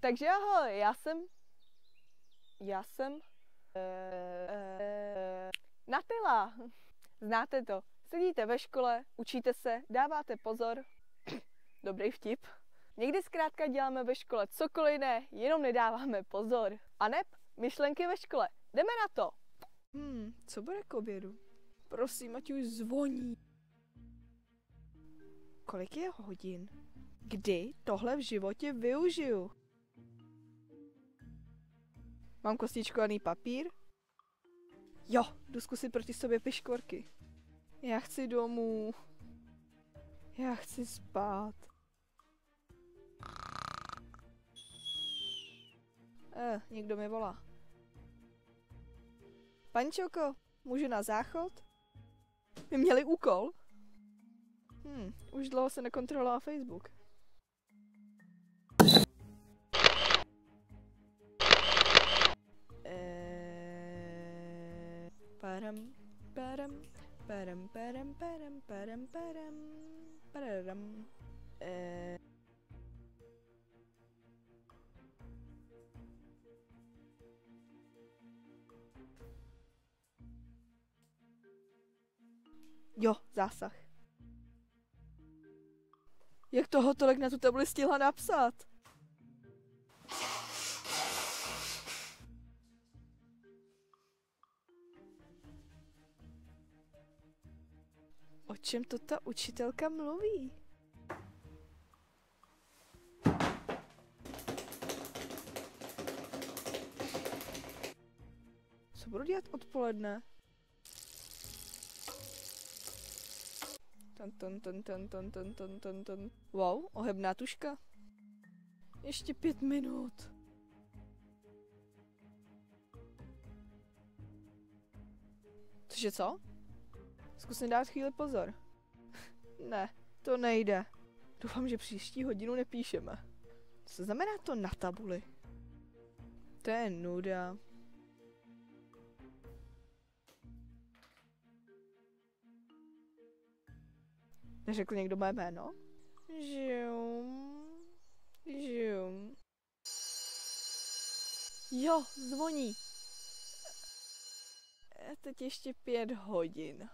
Takže ahoj, já jsem... Já jsem... Uh, Natila. Znáte to. Sedíte ve škole, učíte se, dáváte pozor. Dobrý vtip. Někdy zkrátka děláme ve škole cokoliv ne, jenom nedáváme pozor. A neb, myšlenky ve škole. Jdeme na to. Hmm, co bude k obědu? Prosím, ať už zvoní. Kolik je hodin? Kdy tohle v životě využiju? Mám kostičkovaný papír? Jo, jdu zkusit proti sobě piškvorky. Já chci domů. Já chci spát. Eh, někdo mi volá. Pančoko, můžu na záchod? My měli úkol. Hm, už dlouho se nekontrolovala Facebook. Param, param, param, param, param, param, param, pararam. Eh, Jo, zásah. Jak toho tolik na tu tabuli stihla napsat? O čem to ta učitelka mluví? Co budu dělat odpoledne? Ton, ton, ton, ton, ton, ton, ton, ton, ton. Wow, ohebná tuška. Ještě pět minut. Cože co? Zkusím dát chvíli pozor. ne, to nejde. Doufám, že příští hodinu nepíšeme. Co znamená to na tabuli? To je nuda. Neřekl někdo moje jméno? Žum. Žum. Jo, zvoní. E, teď ještě pět hodin.